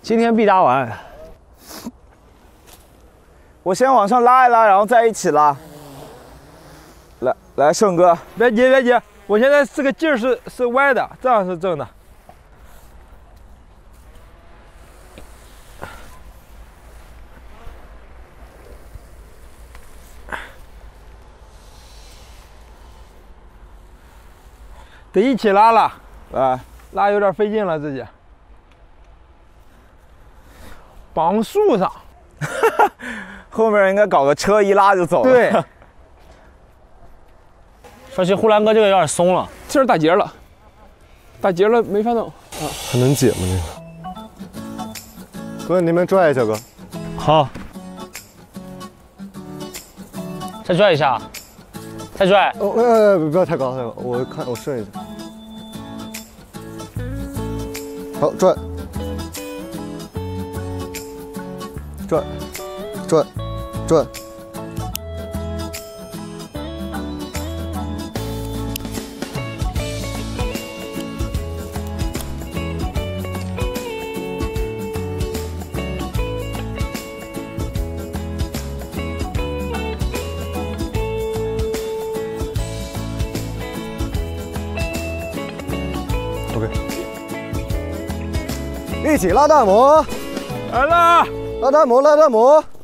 今天必打完。我先往上拉一拉，然后再一起拉。来来，胜哥，别急别急，我现在这个劲儿是是歪的，这样是正的。得一起拉了，来，拉有点费劲了自己。绑树上，后面应该搞个车一拉就走了。对，说起呼兰哥这个有点松了，这是打结了，打结了没法弄。还能解吗？这个？哥，你那边拽一下，哥。好，再拽一下，再拽。哦，呃，不要太高，太高，我看我顺一下。好，拽，拽，拽，拽。OK，一起拉弹幕，来了，拉弹幕，拉弹幕。